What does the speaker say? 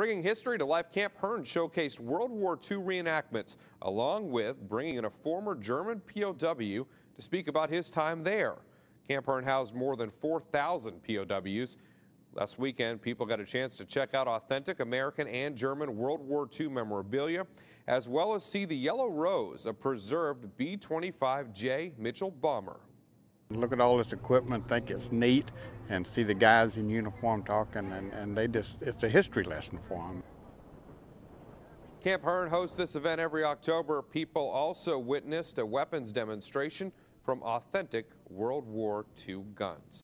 Bringing history to life, Camp Hearne showcased World War II reenactments, along with bringing in a former German POW to speak about his time there. Camp Hearne housed more than 4,000 POWs. Last weekend, people got a chance to check out authentic American and German World War II memorabilia, as well as see the Yellow Rose, a preserved B-25J Mitchell bomber. Look at all this equipment, think it's neat, and see the guys in uniform talking, and, and they just, it's a history lesson for them. Camp Hearne hosts this event every October. People also witnessed a weapons demonstration from authentic World War II guns.